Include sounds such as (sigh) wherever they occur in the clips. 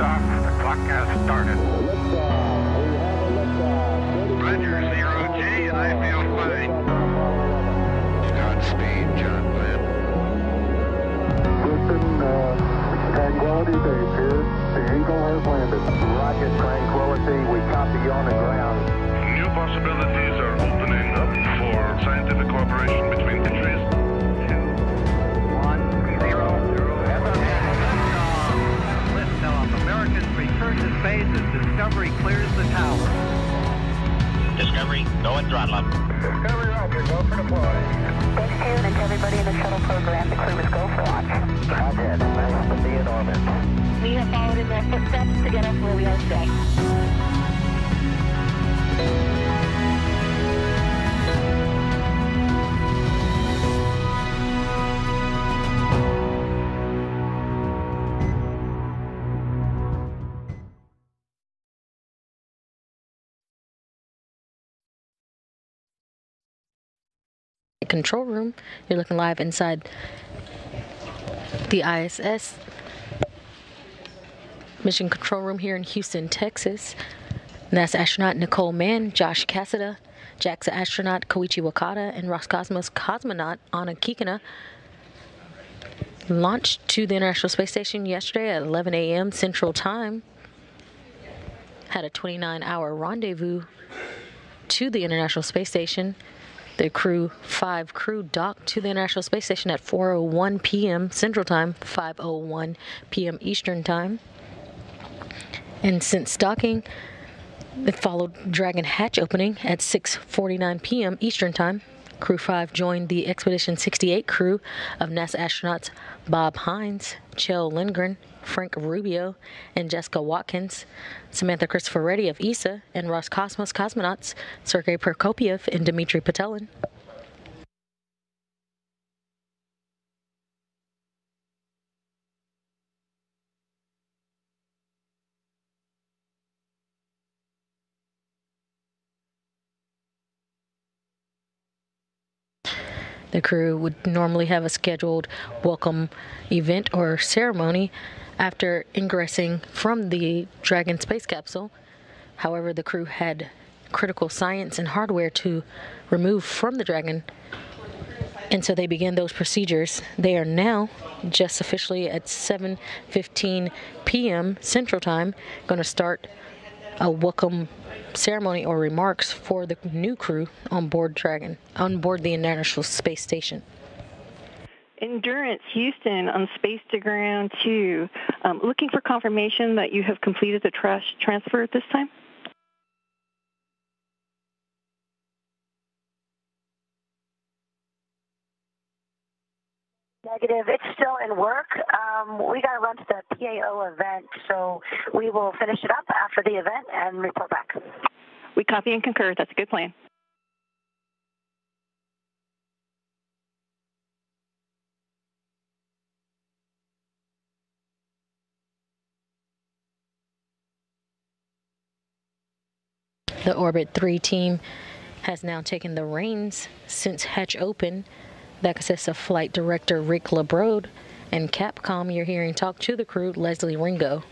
started. Roger, zero G, I feel fine. Godspeed, John Glenn. Houston, uh, Tranquility Base here. The Eagle has landed. Rocket Tranquility, we copy you on the ground. New possibilities are opening up for scientific cooperation Discovery, go and throttle up. Discovery Roger, go for deploy. Thanks, Karen, and to everybody in the shuttle program. The crew is go for launch. Roger, nice to be in orbit. We have followed in their footsteps to get us where we are today. Control room. You're looking live inside the ISS mission control room here in Houston, Texas. NASA astronaut Nicole Mann, Josh Cassada, JAXA astronaut Koichi Wakata, and Roscosmos cosmonaut Anna Kikina launched to the International Space Station yesterday at 11 a.m. Central Time. Had a 29 hour rendezvous to the International Space Station. The crew, five crew, docked to the International Space Station at 4:01 p.m. Central Time, 5:01 p.m. Eastern Time. And since docking, it followed Dragon hatch opening at 6:49 p.m. Eastern Time. Crew 5 joined the Expedition 68 crew of NASA astronauts Bob Hines, Kjell Lindgren, Frank Rubio, and Jessica Watkins, Samantha Cristoforetti of ESA, and Roscosmos cosmonauts Sergei Prokopyev and Dmitry Petelin. The crew would normally have a scheduled welcome event or ceremony after ingressing from the Dragon space capsule. However, the crew had critical science and hardware to remove from the Dragon, and so they began those procedures. They are now just officially at 7:15 p.m. Central Time going to start a welcome ceremony or remarks for the new crew on board Dragon, on board the International Space Station. Endurance Houston on Space to Ground 2. Um, looking for confirmation that you have completed the trash transfer at this time? Negative. It's still in work. Um, we got to run to the PAO event, so we will finish it up after the event and report back. We copy and concur. That's a good plan. The Orbit 3 team has now taken the reins since Hatch Open. That consists of Flight Director Rick LaBrode and Capcom. You're hearing talk to the crew, Leslie Ringo.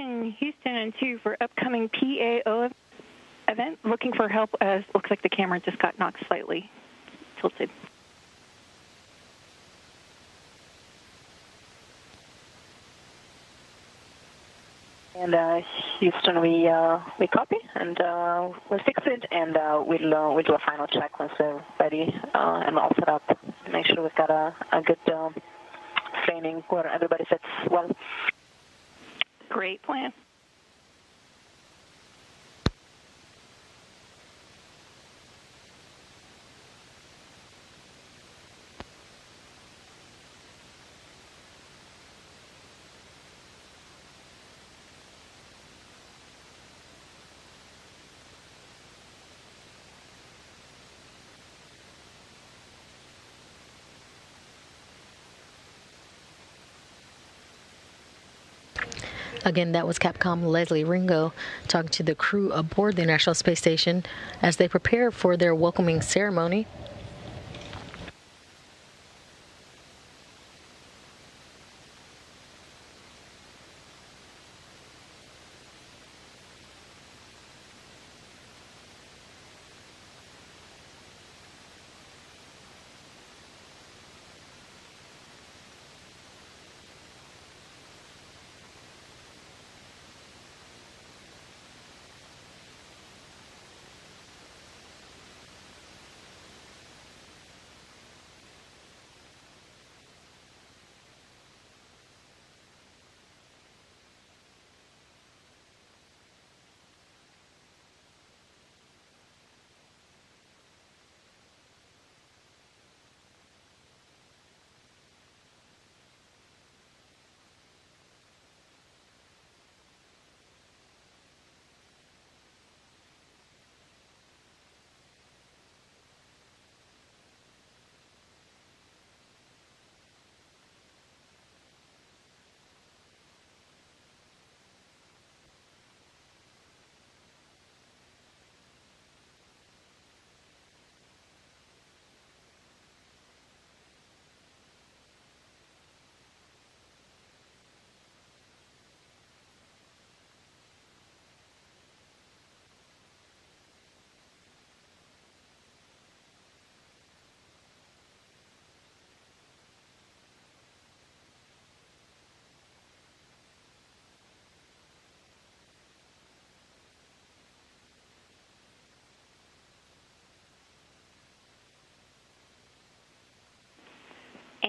Station Houston and 2 for upcoming PAO event. Looking for help as looks like the camera just got knocked slightly tilted. And uh, Houston, we uh, we copy and uh, we'll fix it, and uh, we'll uh, we'll do a final check once they're ready uh, and all set up. Make sure we've got a a good uh, training where everybody fits well. Great plan. Again, that was Capcom Leslie Ringo talking to the crew aboard the International Space Station as they prepare for their welcoming ceremony.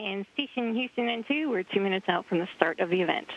And Station Houston and 2, we're two minutes out from the start of the event.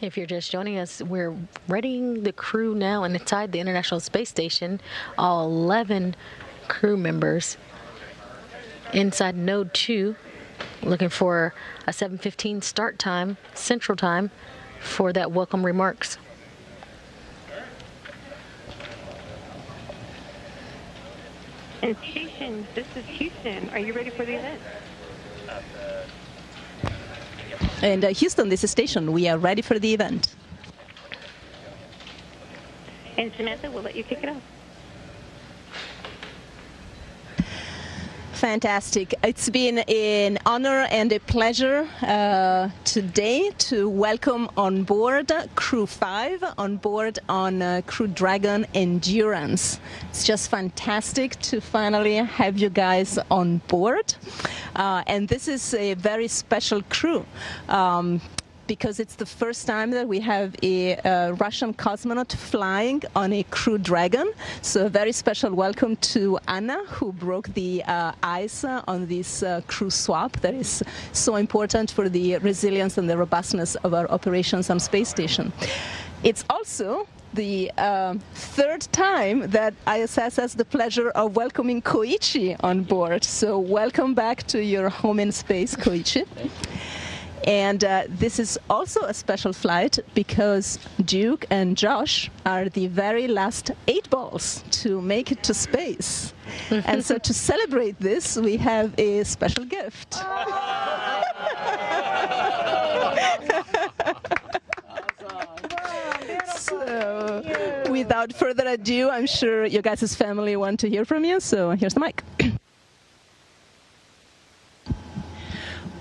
If you're just joining us, we're readying the crew now and inside the International Space Station. All 11 crew members inside Node 2, looking for a 7:15 start time, Central Time, for that welcome remarks. And Station, this is Houston. Are you ready for the event? And uh, Houston, this is Station. We are ready for the event. And Samantha, we'll let you kick it off. Fantastic. It's been an honor and a pleasure uh, today to welcome on board Crew 5 on board on uh, Crew Dragon Endurance. It's just fantastic to finally have you guys on board. Uh, and this is a very special crew. Um, because it's the first time that we have a uh, Russian cosmonaut flying on a Crew Dragon. So a very special welcome to Anna, who broke the uh, ice on this uh, crew swap that is so important for the resilience and the robustness of our operations on space station. It's also the uh, third time that ISS has the pleasure of welcoming Koichi on board. So welcome back to your home in space, Koichi. And uh, this is also a special flight because Duke and Josh are the very last eight balls to make it to space. (laughs) and so to celebrate this, we have a special gift. (laughs) so without further ado, I'm sure your guys' family want to hear from you. So here's the mic. (clears throat)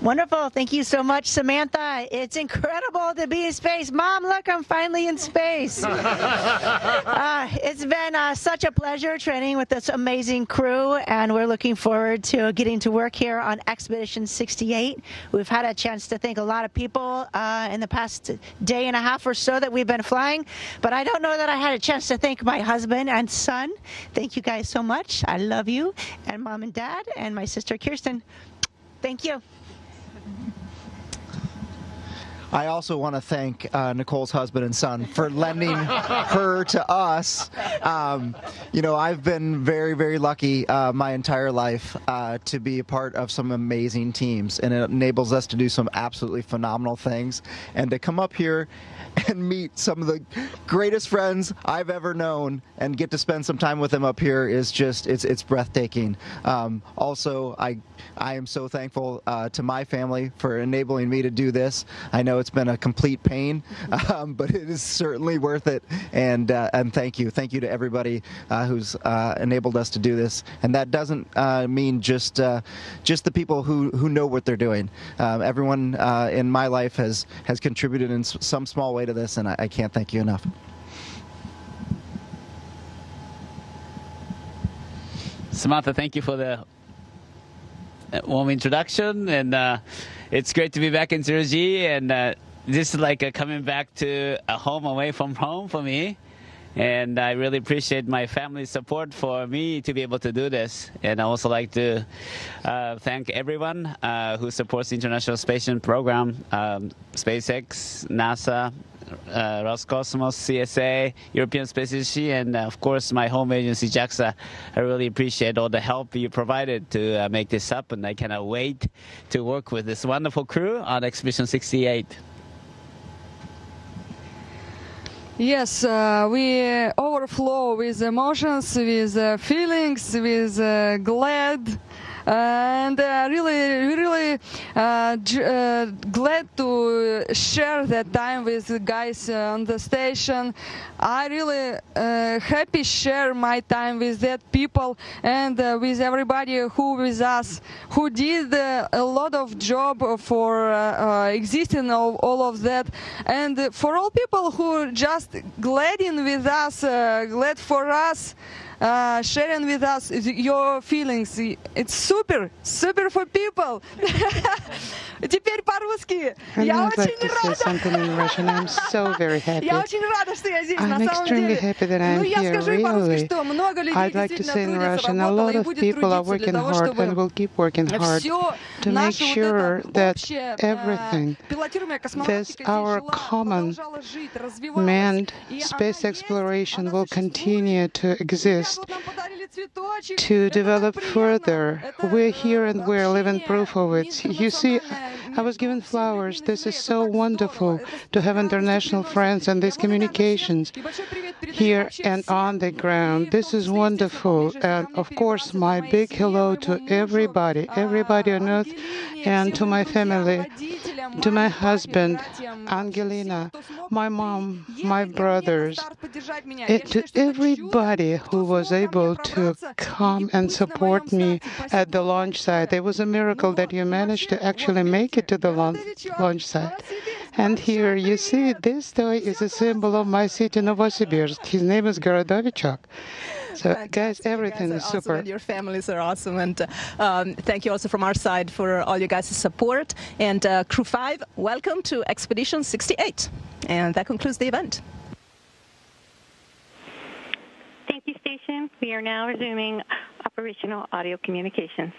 Wonderful. Thank you so much, Samantha. It's incredible to be in space. Mom, look, I'm finally in space. (laughs) uh, it's been uh, such a pleasure training with this amazing crew, and we're looking forward to getting to work here on Expedition 68. We've had a chance to thank a lot of people uh, in the past day and a half or so that we've been flying, but I don't know that I had a chance to thank my husband and son. Thank you guys so much. I love you, and mom and dad, and my sister Kirsten. Thank you. I also want to thank uh, Nicole's husband and son for lending (laughs) her to us. Um, you know, I've been very, very lucky uh, my entire life uh, to be a part of some amazing teams, and it enables us to do some absolutely phenomenal things. And to come up here and meet some of the greatest friends I've ever known and get to spend some time with them up here is just it's it's breathtaking. Um, also, I I am so thankful uh, to my family for enabling me to do this. I know it's been a complete pain, (laughs) um, but it is certainly worth it. And uh, and thank you, thank you to everybody uh, who's uh, enabled us to do this. And that doesn't uh, mean just uh, just the people who who know what they're doing. Um, everyone in my life has has contributed in some small way to this, and I, I can't thank you enough. Samantha, thank you for the warm introduction, and uh, it's great to be back in G, and uh, this is like coming back to a home away from home for me. And I really appreciate my family's support for me to be able to do this. And I also like to uh, thank everyone uh, who supports the International Space Station Program, um, SpaceX, NASA, uh, Roscosmos, CSA, European Space Agency, and uh, of course my home agency, JAXA. I really appreciate all the help you provided to uh, make this happen. I cannot wait to work with this wonderful crew on Expedition 68. Yes, uh, we overflow with emotions, with uh, feelings, with uh, glad and uh, really, really uh, uh, glad to share that time with the guys on the station. I really happy share my time with that people and with everybody who with us, who did a lot of job for existing of all of that, and for all people who just glad in with us, glad for us uh, sharing with us your feelings. It's super, super for people. (laughs) Теперь по-русски. Я очень рада. something in Russian. I'm so very (laughs) happy. Я очень рада, что я здесь, I'm extremely happy that I'm here, really. I'd like to say in Russian, a lot of people are working hard and will keep working hard to make sure that everything, this our common manned space exploration will continue to exist to develop further. We're here and we're living proof of it. You see, I was given flowers. This is so wonderful to have international friends and these communications here and on the ground. This is wonderful. And of course, my big hello to everybody, everybody on earth, and to my family, э, to my husband, Angelina, my mom, my brothers, it, to everybody who was able to come and support me at the launch site. It was a miracle that you managed to actually make it to the launch site. And here you see this toy is a symbol of my city, Novosibirsk. His name is Gorodovichok. So, guys, everything is awesome super. And your families are awesome. And um, thank you also from our side for all you guys' support. And uh, Crew 5, welcome to Expedition 68. And that concludes the event. Thank you, station. We are now resuming operational audio communications.